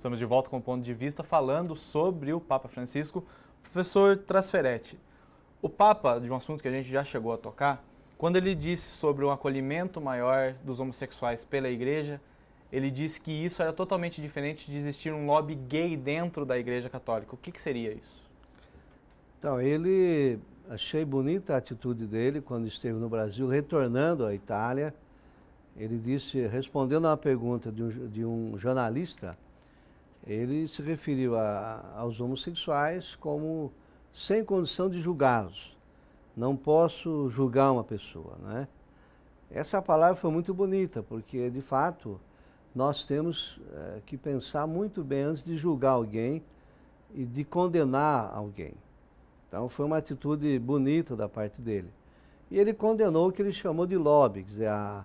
Estamos de volta com o ponto de vista falando sobre o Papa Francisco. Professor Trasferetti, o Papa, de um assunto que a gente já chegou a tocar, quando ele disse sobre o acolhimento maior dos homossexuais pela igreja, ele disse que isso era totalmente diferente de existir um lobby gay dentro da igreja católica. O que, que seria isso? Então, ele, achei bonita a atitude dele quando esteve no Brasil, retornando à Itália. Ele disse, respondendo a uma pergunta de um, de um jornalista, ele se referiu a, aos homossexuais como sem condição de julgá-los. Não posso julgar uma pessoa, né? Essa palavra foi muito bonita, porque de fato nós temos é, que pensar muito bem antes de julgar alguém e de condenar alguém. Então foi uma atitude bonita da parte dele. E ele condenou o que ele chamou de lobby, quer dizer, a,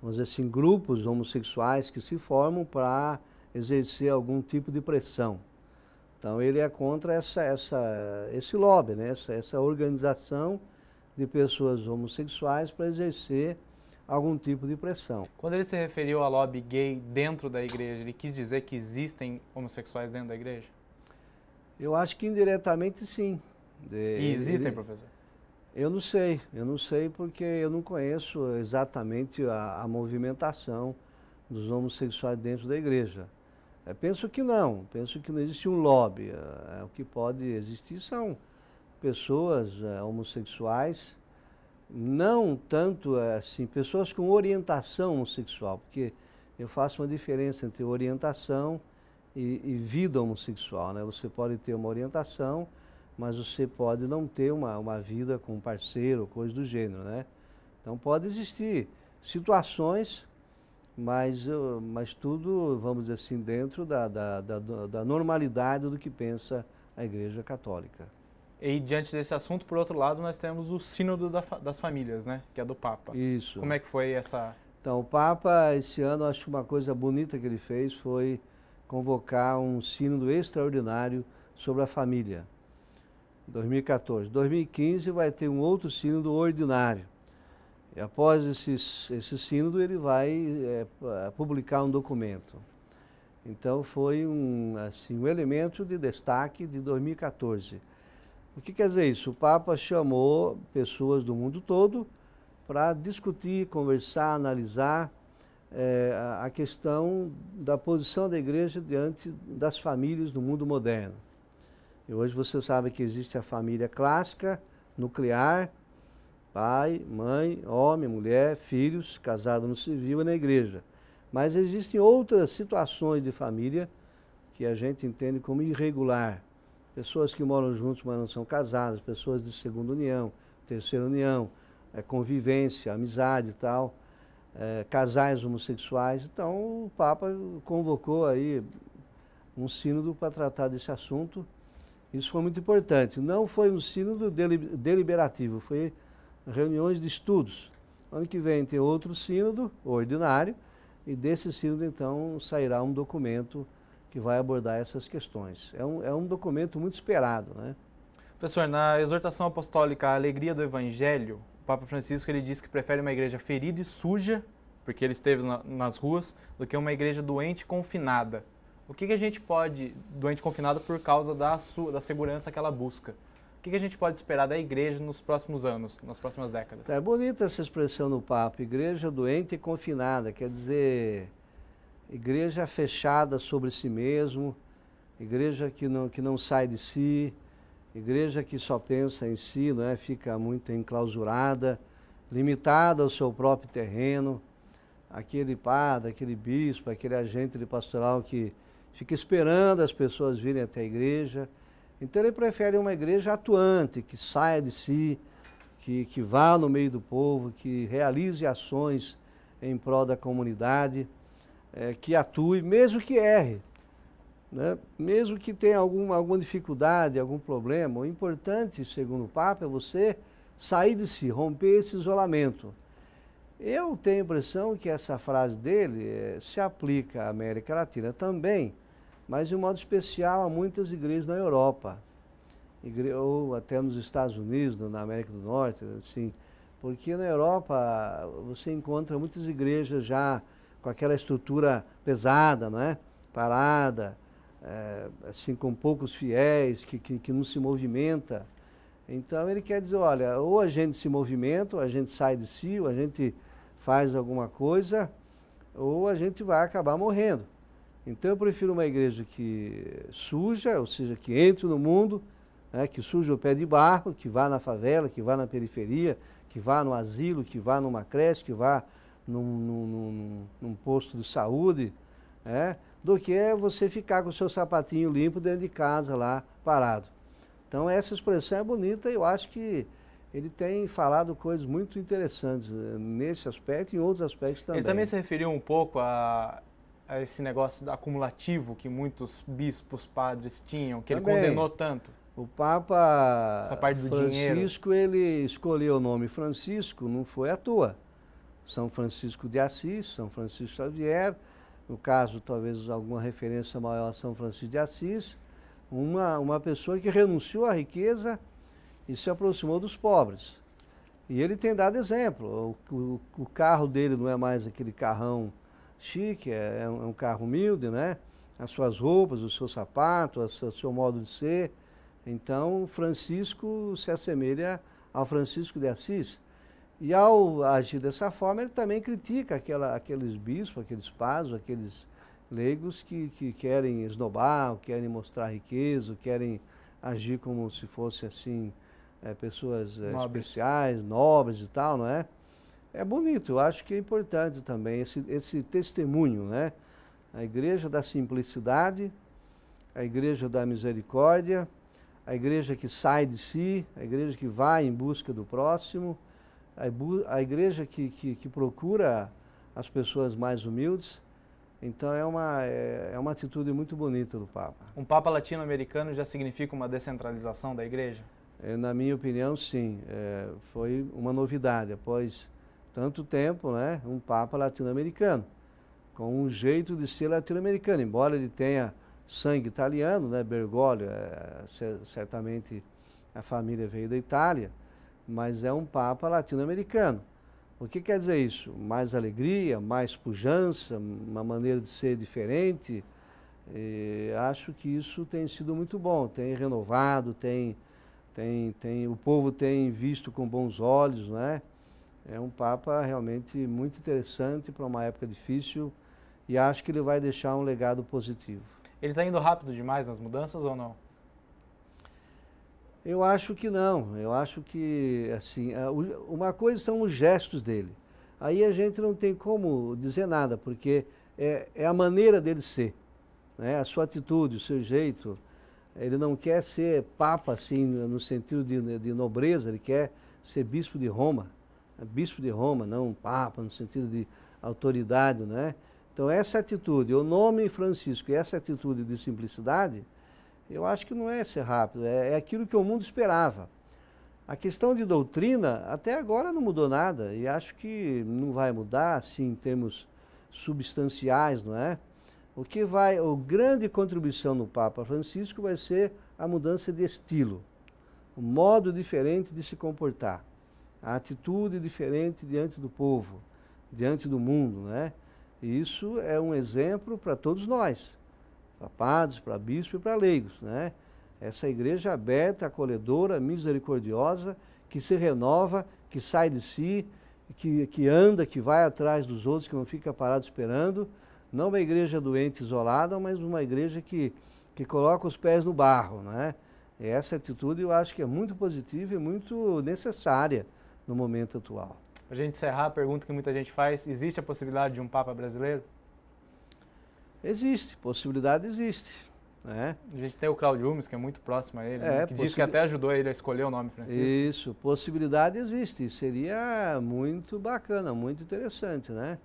vamos dizer assim, grupos homossexuais que se formam para exercer algum tipo de pressão. Então ele é contra essa, essa, esse lobby, né? essa, essa organização de pessoas homossexuais para exercer algum tipo de pressão. Quando ele se referiu a lobby gay dentro da igreja, ele quis dizer que existem homossexuais dentro da igreja? Eu acho que indiretamente sim. E existem, ele, professor? Eu não sei, eu não sei porque eu não conheço exatamente a, a movimentação dos homossexuais dentro da igreja. É, penso que não, penso que não existe um lobby. É, é o que pode existir são pessoas homossexuais, não tanto assim, pessoas com orientação homossexual, porque eu faço uma diferença entre orientação e, e vida homossexual. Né? Você pode ter uma orientação, mas você pode não ter uma, uma vida com um parceiro, coisa do gênero. Né? Então pode existir situações mas, mas tudo, vamos dizer assim, dentro da, da, da, da normalidade do que pensa a Igreja Católica. E diante desse assunto, por outro lado, nós temos o Sínodo da, das Famílias, né? Que é do Papa. Isso. Como é que foi essa... Então, o Papa, esse ano, acho que uma coisa bonita que ele fez foi convocar um sínodo extraordinário sobre a família. 2014. 2015 vai ter um outro sínodo ordinário. E após esse, sínodo, ele vai é, publicar um documento. Então foi um, assim, um elemento de destaque de 2014. O que quer dizer isso? O Papa chamou pessoas do mundo todo para discutir, conversar, analisar é, a questão da posição da igreja diante das famílias do mundo moderno. E hoje você sabe que existe a família clássica, nuclear, pai, mãe, homem, mulher, filhos, casado no civil e na igreja. Mas existem outras situações de família que a gente entende como irregular. Pessoas que moram juntos, mas não são casadas, pessoas de segunda união, terceira união, é, convivência, amizade e tal, é, casais homossexuais. Então o Papa convocou aí um sínodo para tratar desse assunto. Isso foi muito importante. Não foi um sínodo deliberativo, foi reuniões de estudos. Ano que vem tem outro sínodo ordinário e desse sínodo então sairá um documento que vai abordar essas questões. É um, é um documento muito esperado, né? Professor, na exortação apostólica A Alegria do Evangelho, o Papa Francisco ele diz que prefere uma igreja ferida e suja, porque ele esteve na, nas ruas, do que uma igreja doente e confinada. O que, que a gente pode, doente confinada por causa da, da segurança que ela busca, o que a gente pode esperar da igreja nos próximos anos, nas próximas décadas? É bonita essa expressão no Papa, igreja doente e confinada, quer dizer, igreja fechada sobre si mesmo, igreja que não, que não sai de si, igreja que só pensa em si, não é? fica muito enclausurada, limitada ao seu próprio terreno, aquele padre, aquele bispo, aquele agente de pastoral que fica esperando as pessoas virem até a igreja, então ele prefere uma igreja atuante, que saia de si, que, que vá no meio do povo, que realize ações em prol da comunidade, é, que atue, mesmo que erre, né? mesmo que tenha alguma, alguma dificuldade, algum problema. O importante, segundo o Papa, é você sair de si, romper esse isolamento. Eu tenho a impressão que essa frase dele é, se aplica à América Latina também, mas de um modo especial a muitas igrejas na Europa, igre ou até nos Estados Unidos, na América do Norte, assim, porque na Europa você encontra muitas igrejas já com aquela estrutura pesada, não é? parada, é, assim, com poucos fiéis, que, que, que não se movimenta. Então ele quer dizer, olha, ou a gente se movimenta, ou a gente sai de si, ou a gente faz alguma coisa, ou a gente vai acabar morrendo. Então eu prefiro uma igreja que suja, ou seja, que entre no mundo, né, que suja o pé de barro, que vá na favela, que vá na periferia, que vá no asilo, que vá numa creche, que vá num, num, num, num posto de saúde, né, do que você ficar com o seu sapatinho limpo dentro de casa lá, parado. Então essa expressão é bonita e eu acho que ele tem falado coisas muito interessantes eh, nesse aspecto e em outros aspectos também. Ele também se referiu um pouco a esse negócio acumulativo que muitos bispos, padres tinham, que também. ele condenou tanto. O Papa Francisco, dinheiro. ele escolheu o nome Francisco, não foi à toa. São Francisco de Assis, São Francisco Xavier, no caso, talvez alguma referência maior a São Francisco de Assis, uma, uma pessoa que renunciou à riqueza e se aproximou dos pobres. E ele tem dado exemplo. O, o, o carro dele não é mais aquele carrão chique, é, é um é carro humilde, né? As suas roupas, o seu sapato, o seu modo de ser. Então, Francisco se assemelha ao Francisco de Assis. E ao agir dessa forma, ele também critica aquela, aqueles bispos, aqueles pasos, aqueles leigos que, que querem esnobar, querem mostrar riqueza, querem agir como se fosse assim, é, pessoas é, especiais, nobres e tal, não é? É bonito, eu acho que é importante também esse, esse testemunho, né? A igreja da simplicidade, a igreja da misericórdia, a igreja que sai de si, a igreja que vai em busca do próximo, a, igreja que, que, que, procura as pessoas mais humildes. Então é uma, é, é uma atitude muito bonita do Papa. Um Papa latino-americano já significa uma descentralização da igreja? É, na minha opinião, sim. É, foi uma novidade após tanto tempo, né, um Papa latino-americano, com um jeito de ser latino-americano, embora ele tenha sangue italiano, né, Bergoglio, é, certamente a família veio da Itália, mas é um Papa latino-americano. O que quer dizer isso? Mais alegria, mais pujança, uma maneira de ser diferente. E acho que isso tem sido muito bom, tem renovado, tem, tem, tem, o povo tem visto com bons olhos, não é? É um Papa realmente muito interessante para uma época difícil e acho que ele vai deixar um legado positivo. Ele está indo rápido demais nas mudanças ou não? Eu acho que não. Eu acho que, assim, uma coisa são os gestos dele. Aí a gente não tem como dizer nada, porque é, é a maneira dele ser, né? a sua atitude, o seu jeito. Ele não quer ser papa, assim, no sentido de, de nobreza, ele quer ser bispo de Roma. Bispo de Roma, não papa, no sentido de autoridade, né? Então essa atitude, o nome Francisco e essa atitude de simplicidade, eu acho que não é ser rápido, é, é aquilo que o mundo esperava. A questão de doutrina, até agora não mudou nada, e acho que não vai mudar, assim, em termos substanciais, não é? O que vai, a grande contribuição no Papa Francisco vai ser a mudança de estilo, o modo diferente de se comportar, a atitude diferente diante do povo, diante do mundo, né? E isso é um exemplo para todos nós para padres, para bispos e para leigos. Né? Essa igreja aberta, acolhedora, misericordiosa, que se renova, que sai de si, que, que anda, que vai atrás dos outros, que não fica parado esperando. Não uma igreja doente, isolada, mas uma igreja que, que coloca os pés no barro. Né? Essa atitude eu acho que é muito positiva e muito necessária no momento atual. Para a gente encerrar, a pergunta que muita gente faz, existe a possibilidade de um Papa brasileiro? Existe, possibilidade existe. Né? A gente tem o Claudio Humes, que é muito próximo a ele, é, né? que diz que até ajudou ele a escolher o nome Francisco. Isso, possibilidade existe. Seria muito bacana, muito interessante, né?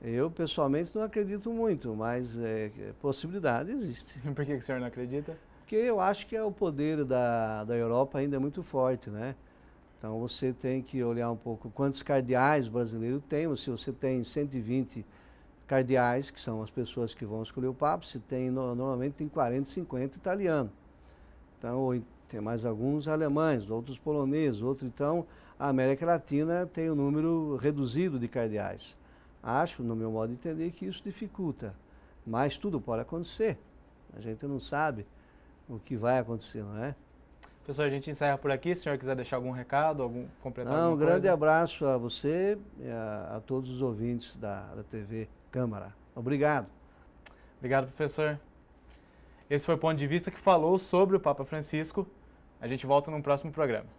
Eu, pessoalmente, não acredito muito, mas é, possibilidade existe. Por que, que o senhor não acredita? Porque eu acho que é o poder da, da Europa ainda é muito forte, né? Então você tem que olhar um pouco quantos cardeais brasileiros tem, se você tem 120 cardeais, que são as pessoas que vão escolher o Papa, se tem, normalmente tem 40, 50 italianos. Então, tem mais alguns alemães, outros poloneses, outros. Então, a América Latina tem um número reduzido de cardeais. Acho, no meu modo de entender, que isso dificulta. Mas tudo pode acontecer. A gente não sabe o que vai acontecer, não é? Professor, a gente encerra por aqui. Se o senhor quiser deixar algum recado, algum completar Não, um grande coisa. abraço a você e a, a todos os ouvintes da, da TV Câmara. Obrigado. Obrigado, professor. Esse foi o ponto de vista que falou sobre o Papa Francisco. A gente volta no próximo programa.